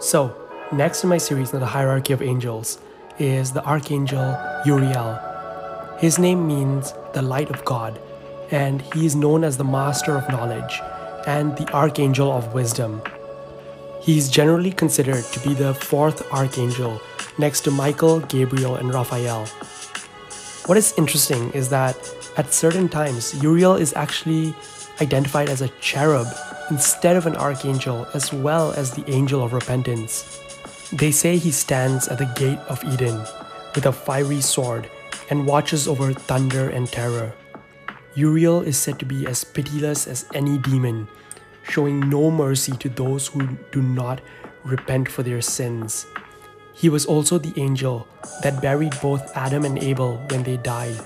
So, next in my series on the hierarchy of angels is the archangel Uriel. His name means the light of God, and he is known as the master of knowledge and the archangel of wisdom. He is generally considered to be the fourth archangel next to Michael, Gabriel, and Raphael. What is interesting is that at certain times, Uriel is actually identified as a cherub instead of an archangel, as well as the angel of repentance. They say he stands at the gate of Eden with a fiery sword and watches over thunder and terror. Uriel is said to be as pitiless as any demon, showing no mercy to those who do not repent for their sins. He was also the angel that buried both Adam and Abel when they died.